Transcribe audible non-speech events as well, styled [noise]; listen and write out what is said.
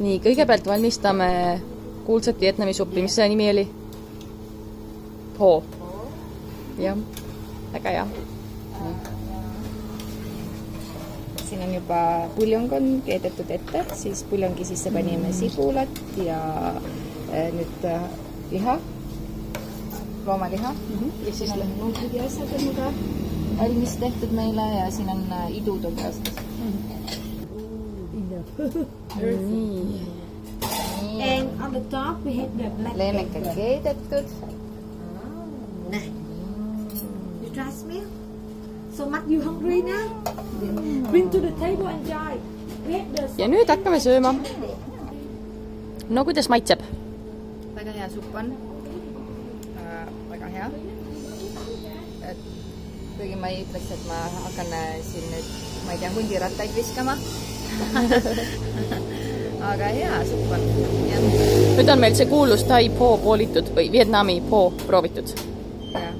nii, kõigepealt valmistame kuulsat Vietnami suppi, mis selle nimi oli? Pho. jah, väga hea. siin on juba puljong on keedetud ette, siis puljongi sisse panime sibulat ja äh, nüüd äh, liha, loomaliha mm -hmm. ja siis nuudlid ja asjad on juba valmis tehtud meile ja siin on äh, idud on [laughs] nii, And on the top we have the black leemekad pepper. keedetud Nah. You trust me? So much you hungry now? Bring to the table and enjoy. Ja nüüd hakkame sööma. no kuidas maitseb? väga hea supp on äh,. väga hea. et kuigi ma ei ütleks, et ma hakkan siin nüüd, ma ei tea, hundirattaid viskama. [laughs] aga hea supp on, jah. nüüd on meil see kuulus Tai Po koolitud või Vietnami Po proovitud. jah